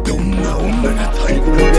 Dumme, unbetreibende